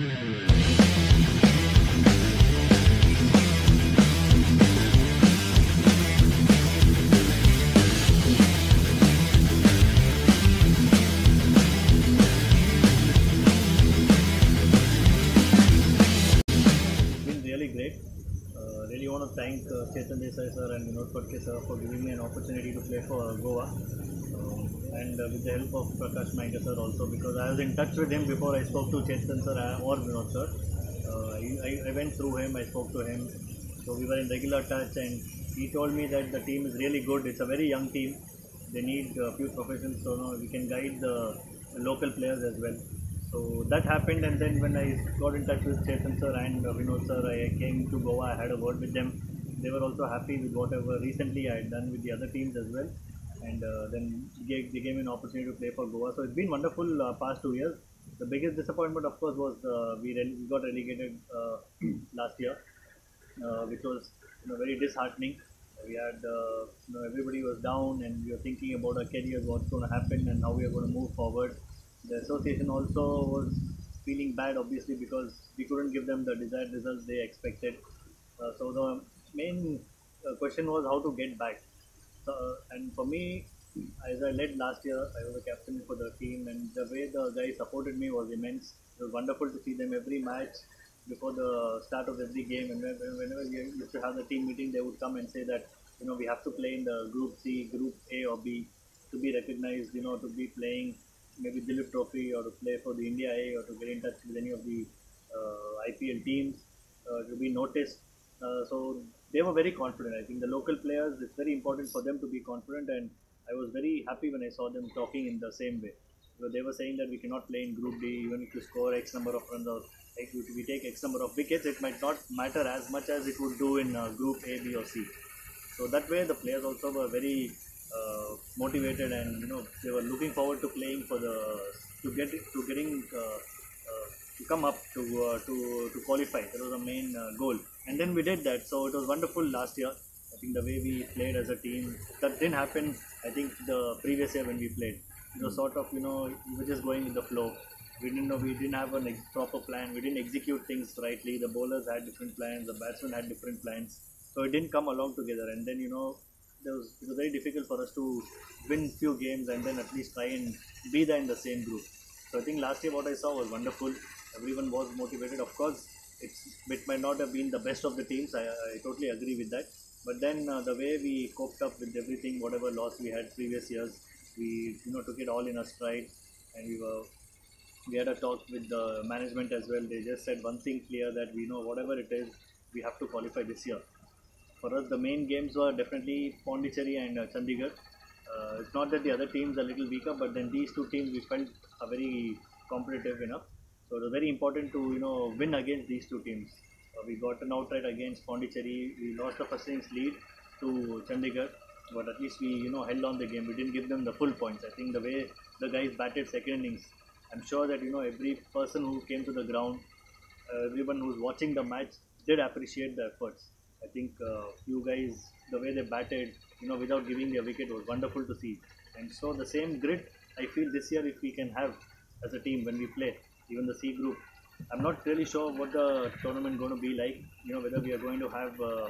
Really great. Uh, really want to thank uh, Chetan Desai sir and Vinod Phadke sir for giving me an opportunity to play for Goa. With the help of Prakash Mainka sir also because I was in touch with him before I spoke to Chetan sir or Vinod sir. Uh, I, I- went through him, I spoke to him. So we were in regular touch and he told me that the team is really good. It's a very young team. They need a few professionals so we can guide the local players as well. So that happened, and then when I got in touch with Chetan sir and Vinod sir, I came to Goa. I had a word with them. They were also happy with whatever recently I had done with the other teams as well. And uh, then gave, they gave me an opportunity to play for Goa. So it's been wonderful uh, past two years. The biggest disappointment, of course, was uh, we, rele- we got relegated last year, which was you know, very disheartening. We had, you know, everybody was down, and we were thinking about our careers, what's going to happen, and how we are going to move forward. The association also was feeling bad, obviously, because we couldn't give them the desired results they expected. Uh, so the main uh, question was how to get back. So, and for me, as I led last year, I was a captain for the team, and the way the guys supported me was immense. It was wonderful to see them every match before the start of every game. And whenever, whenever we used to have the team meeting, they would come and say that you know we have to play in the Group C, Group A, or B to be recognized. You know, to be playing maybe Duleep Trophy or to play for the India A or to get in touch with any of the uh, IPL teams uh, to be noticed. Uh, so they were very confident. I think the local players, it's very important for them to be confident, and I was very happy when I saw them talking in the same way. Because they were saying that we cannot play in Group D, even if you score X number of runs or if we take X number of wickets, it might not matter as much as it would do in uh, Group A, B, or C. So that way, the players also were very uh, motivated, and you know they were looking forward to playing for the to get to getting uh, uh, to come up to uh, to to qualify. That was the main uh, goal, and then we did that. So it was wonderful last year. I think the way we played as a team that didn't happen. I think the previous year when we played, it was sort of you know we were just going with the flow. We didn't know we didn't have a proper plan. We didn't execute things rightly. The bowlers had different plans. The batsmen had different plans. So it didn't come along together. And then you know there was, it was very difficult for us to win few games and then at least try and be there in the same group. So I think last year what I saw was wonderful. Everyone was motivated. Of course, it might not have been the best of the teams. I, I totally agree with that. But then uh, the way we coped up with everything, whatever loss we had previous years, we you know took it all in a stride, and we were we had a talk with the management as well. They just said one thing clear that we know whatever it is, we have to qualify this year. For us, the main games were definitely Pondicherry and uh, Chandigarh. Uh, it's not that the other teams are a little weaker, but then these two teams we felt are very competitive enough. So it was very important to you know win against these two teams. Uh, we got an outright against Pondicherry. We lost the first innings lead to Chandigarh, but at least we you know held on the game. We didn't give them the full points. I think the way the guys batted second innings, I'm sure that you know every person who came to the ground, uh, everyone who's watching the match did appreciate the efforts. I think uh, you guys, the way they batted, you know, without giving a wicket was wonderful to see. And so the same grit I feel this year if we can have as a team when we play, even the C group. I'm not really sure what the tournament going to be like. You know, whether we are going to have uh,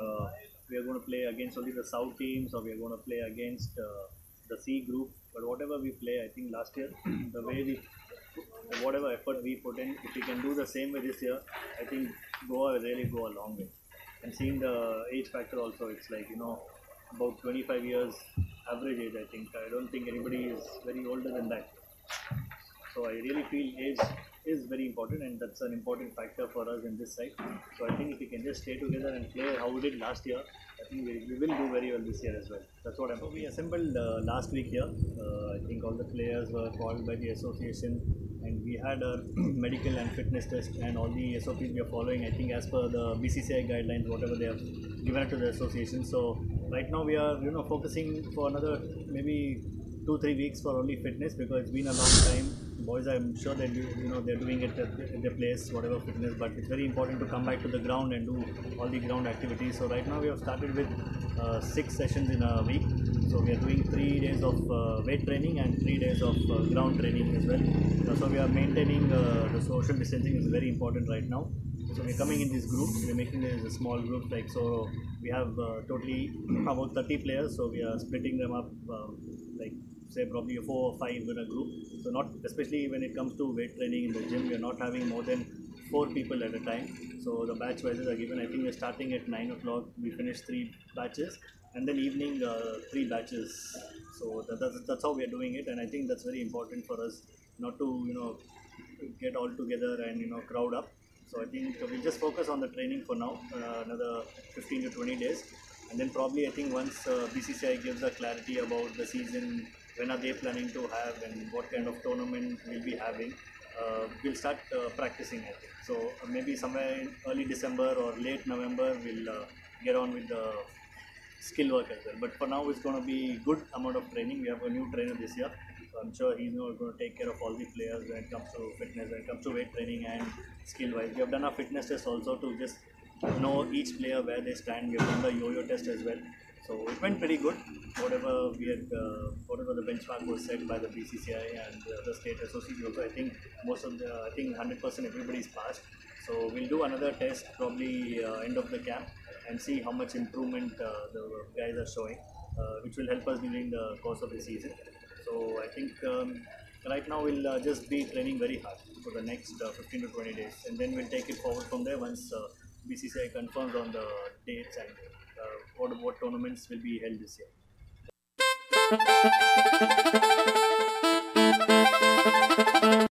uh, we are going to play against only the South teams or we are going to play against uh, the C group. But whatever we play, I think last year the way we whatever effort we put in, if we can do the same way this year, I think Goa will really go a long way. And seeing the age factor also, it's like you know about 25 years average age. I think I don't think anybody is very older than that. So I really feel age is very important, and that's an important factor for us in this side. So I think if we can just stay together and play how we did last year, I think we, we will do very well this year as well. That's what I'm. So we assembled uh, last week here. Uh, I think all the players were called by the association, and we had a medical and fitness test, and all the SOPs we are following. I think as per the BCCI guidelines, whatever they have given to the association. So right now we are you know focusing for another maybe two three weeks for only fitness because it's been a long time boys i'm sure that you, you know they're doing it at, their place whatever fitness but it's very important to come back to the ground and do all the ground activities so right now we have started with uh, six sessions in a week So we are doing three days of uh, weight training and three days of uh, ground training as well. Uh, so we are maintaining uh, the social distancing is very important right now. So we're coming in these groups. We're making a small group. Like so, we have uh, totally about 30 players. So we are splitting them up. Like say probably a four or five in a group. So not especially when it comes to weight training in the gym, we are not having more than four people at a time. So the batch sizes are given. I think we're starting at nine o'clock. We finish three batches, and then evening uh, three batches. So that, that's, that's how we are doing it, and I think that's very important for us not to you know get all together and you know crowd up. So I think we'll just focus on the training for now, uh, another 15 to 20 days, and then probably I think once uh, BCCI gives a clarity about the season, when are they planning to have, and what kind of tournament we'll be having, uh, we'll start uh, practicing. I think so. Uh, maybe somewhere in early December or late November, we'll uh, get on with the skill work as well. But for now, it's going to be good amount of training. We have a new trainer this year. I'm sure he's going to take care of all the players when it comes to fitness, when it comes to weight training and skill wise. We have done a fitness test also to just know each player where they stand. We have done the yo-yo test as well. So it went pretty good. Whatever we had, uh, whatever the benchmark was set by the BCCI and uh, the state association I think most of the, I think 100% everybody's passed. So we'll do another test probably uh, end of the camp and see how much improvement uh, the guys are showing, uh, which will help us during the course of the season. So I think um, right now we'll uh, just be training very hard for the next uh, 15 to 20 days, and then we'll take it forward from there once BCCI confirms on the dates and Uh, what what tournaments will be held this year.